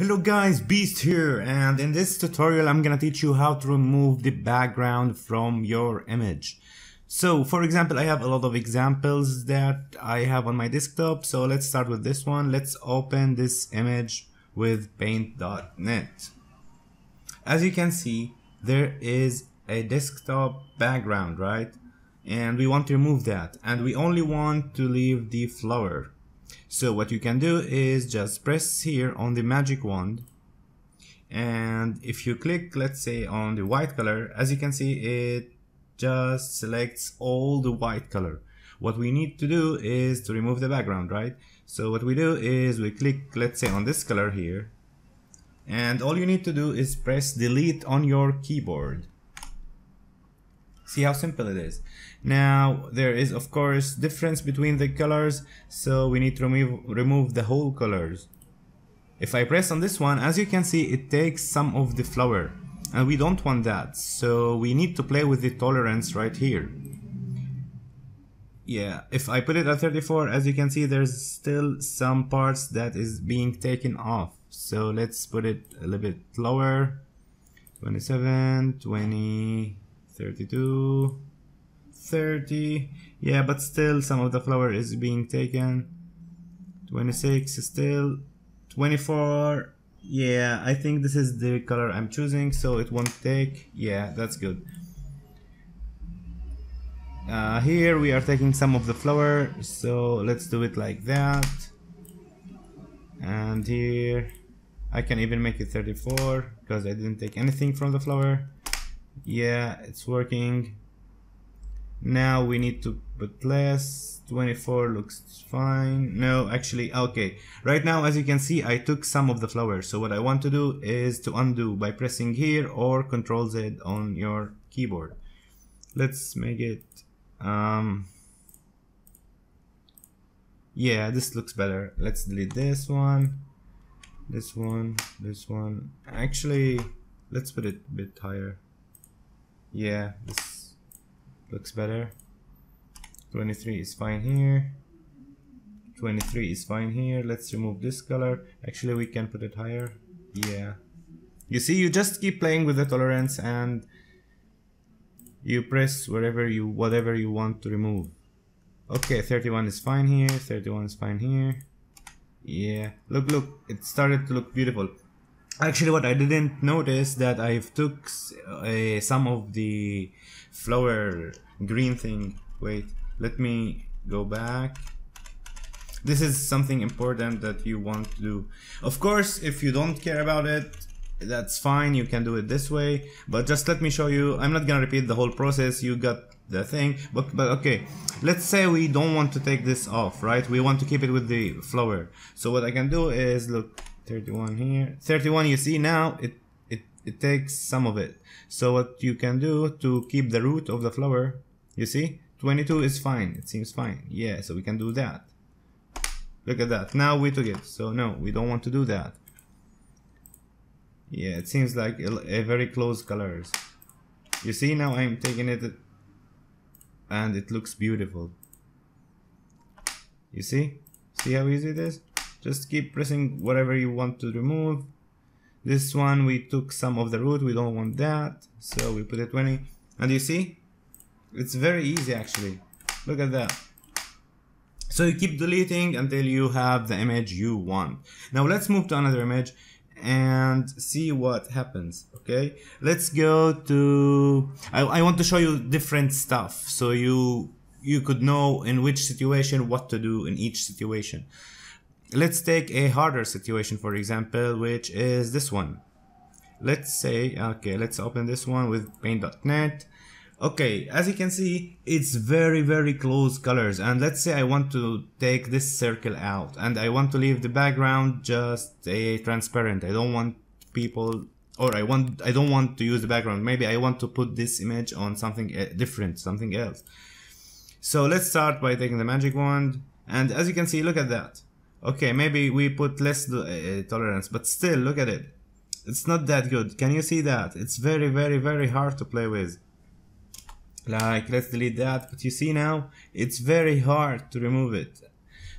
Hello guys, Beast here and in this tutorial I'm gonna teach you how to remove the background from your image. So for example I have a lot of examples that I have on my desktop so let's start with this one. Let's open this image with paint.net. As you can see there is a desktop background right and we want to remove that and we only want to leave the flower so what you can do is just press here on the magic wand. And if you click let's say on the white color as you can see it just selects all the white color. What we need to do is to remove the background right? So what we do is we click let's say on this color here. And all you need to do is press delete on your keyboard. See how simple it is. Now there is of course difference between the colors so we need to remove, remove the whole colors. If I press on this one as you can see it takes some of the flower and we don't want that so we need to play with the tolerance right here. Yeah, if I put it at 34 as you can see there's still some parts that is being taken off so let's put it a little bit lower 27 20 32 30 yeah but still some of the flower is being taken. 26 still 24 yeah I think this is the color I'm choosing so it won't take. Yeah that's good. Uh, here we are taking some of the flower so let's do it like that. And here I can even make it 34 because I didn't take anything from the flower yeah it's working now we need to put less. 24 looks fine. No actually okay. Right now as you can see I took some of the flowers. So what I want to do is to undo by pressing here or control Z on your keyboard. Let's make it um yeah this looks better. Let's delete this one this one this one. Actually let's put it a bit higher. Yeah this looks better. 23 is fine here. 23 is fine here. Let's remove this color. Actually we can put it higher. Yeah. You see you just keep playing with the tolerance and you press wherever you whatever you want to remove. Okay 31 is fine here. 31 is fine here. Yeah. Look look. It started to look beautiful actually what I didn't notice that I've took uh, some of the flower green thing. Wait let me go back. This is something important that you want to do. Of course if you don't care about it that's fine. You can do it this way. But just let me show you. I'm not gonna repeat the whole process. You got the thing. But but okay. Let's say we don't want to take this off right? We want to keep it with the flower. So what I can do is look 31 here. 31 you see now it it it takes some of it. So what you can do to keep the root of the flower you see? 22 is fine it seems fine. Yeah so we can do that. Look at that now we took it. So no we don't want to do that. Yeah it seems like a, very close colors. You see now I'm taking it and it looks beautiful. You see? See how easy it is just keep pressing whatever you want to remove. This one we took some of the root we don't want that so we put it 20 and you see it's very easy actually. Look at that. So you keep deleting until you have the image you want. Now let's move to another image and see what happens okay? Let's go to I, I want to show you different stuff so you you could know in which situation what to do in each situation let's take a harder situation for example which is this one. Let's say okay let's open this one with paint.net okay as you can see it's very very close colors. And let's say I want to take this circle out and I want to leave the background just a transparent. I don't want people or I want I don't want to use the background. Maybe I want to put this image on something eh, different something else. So let's start by taking the magic wand. And as you can see look at that Okay, maybe we put less uh, tolerance, but still, look at it. It's not that good. Can you see that? It's very, very, very hard to play with. Like, let's delete that. But you see now, it's very hard to remove it.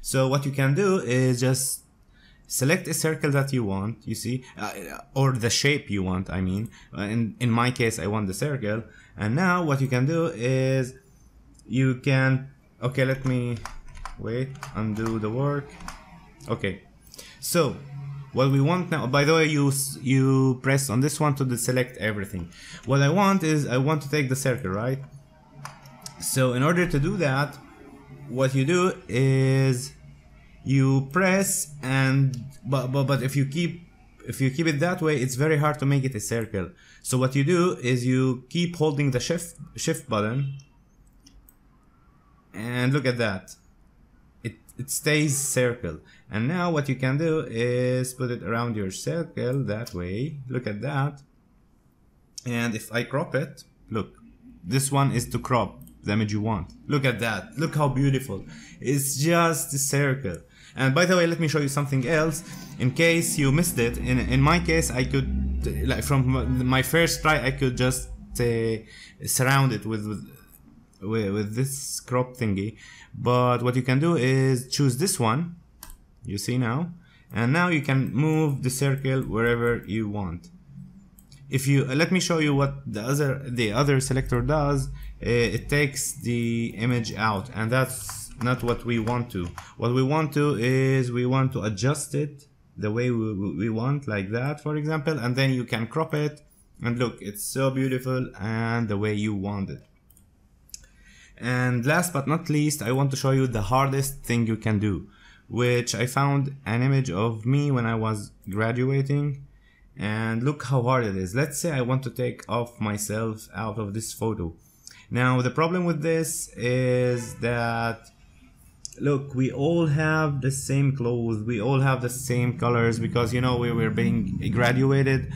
So what you can do is just select a circle that you want you see uh, or the shape you want I mean in, in my case I want the circle and now what you can do is you can okay let me wait undo the work okay. So what we want now by the way you you press on this one to select everything. What I want is I want to take the circle right? So in order to do that what you do is you press and but, but but if you keep if you keep it that way it's very hard to make it a circle. So what you do is you keep holding the shift shift button. And look at that it stays circle. And now what you can do is put it around your circle that way. Look at that. And if I crop it look this one is to crop the image you want. Look at that. Look how beautiful. It's just a circle. And by the way, let me show you something else. In case you missed it, in, in my case, I could, like from my first try, I could just uh, surround it with, with, with this crop thingy. But what you can do is choose this one, you see now, and now you can move the circle wherever you want. If you, let me show you what the other, the other selector does, uh, it takes the image out and that's not what we want to. What we want to is we want to adjust it the way we, we want like that for example and then you can crop it and look it's so beautiful and the way you want it. And last but not least I want to show you the hardest thing you can do which I found an image of me when I was graduating and look how hard it is. Let's say I want to take off myself out of this photo. Now the problem with this is that look we all have the same clothes we all have the same colors because you know we were being graduated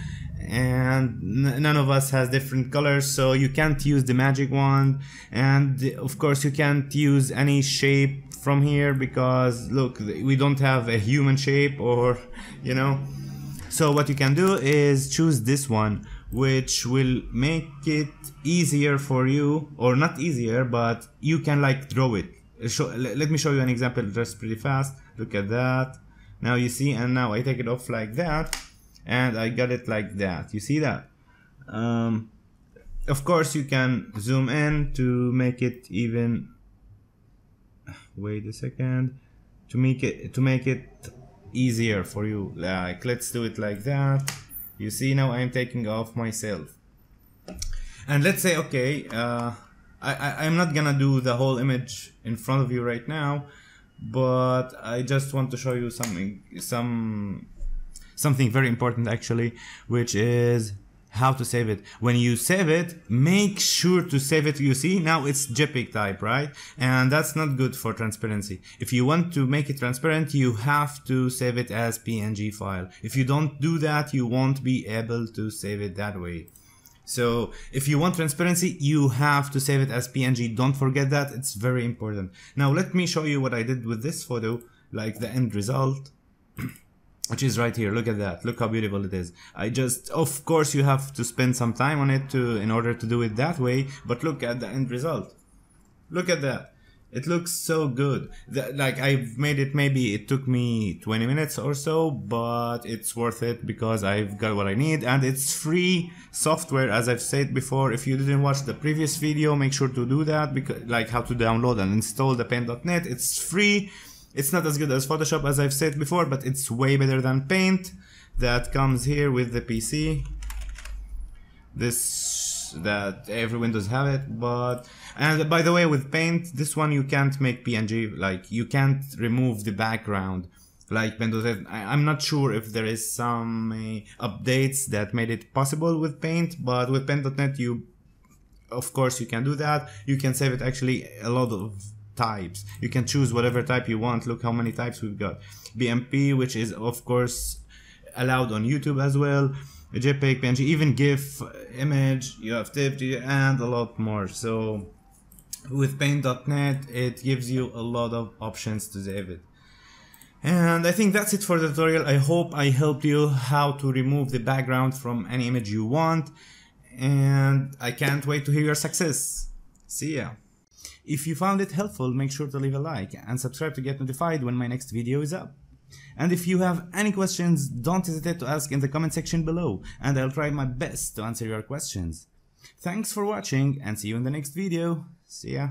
and none of us has different colors so you can't use the magic wand. And of course you can't use any shape from here because look we don't have a human shape or you know. So what you can do is choose this one which will make it easier for you or not easier but you can like draw it. Uh, show, let me show you an example just pretty fast. Look at that. Now you see and now I take it off like that and I got it like that. You see that? Um, of course you can zoom in to make it even wait a second to make it to make it easier for you. Like let's do it like that. You see now I'm taking off myself. And let's say okay uh, I, I, I'm not gonna do the whole image in front of you right now, but I just want to show you something, some, something very important actually, which is how to save it. When you save it, make sure to save it. You see, now it's JPEG type, right? And that's not good for transparency. If you want to make it transparent, you have to save it as PNG file. If you don't do that, you won't be able to save it that way. So if you want transparency, you have to save it as PNG. Don't forget that. It's very important. Now let me show you what I did with this photo, like the end result. which is right here look at that look how beautiful it is i just of course you have to spend some time on it to in order to do it that way but look at the end result look at that it looks so good. Like I've made it maybe it took me 20 minutes or so, but it's worth it because I've got what I need and it's free software as I've said before. If you didn't watch the previous video, make sure to do that because like how to download and install the paint.net. It's free. It's not as good as Photoshop as I've said before, but it's way better than Paint that comes here with the PC. This that every Windows have it, but and by the way, with Paint, this one you can't make PNG, like you can't remove the background like Windows. I'm not sure if there is some uh, updates that made it possible with Paint, but with Paint.net you, of course, you can do that. You can save it actually a lot of types. You can choose whatever type you want. Look how many types we've got. BMP, which is of course allowed on YouTube as well. JPEG, PNG, even GIF, image, you have TIFF, and a lot more. So with paint.net it gives you a lot of options to save it and I think that's it for the tutorial. I hope I helped you how to remove the background from any image you want and I can't wait to hear your success. See ya! If you found it helpful, make sure to leave a like and subscribe to get notified when my next video is up. And if you have any questions, don't hesitate to ask in the comment section below, and I'll try my best to answer your questions. Thanks for watching, and see you in the next video. See ya.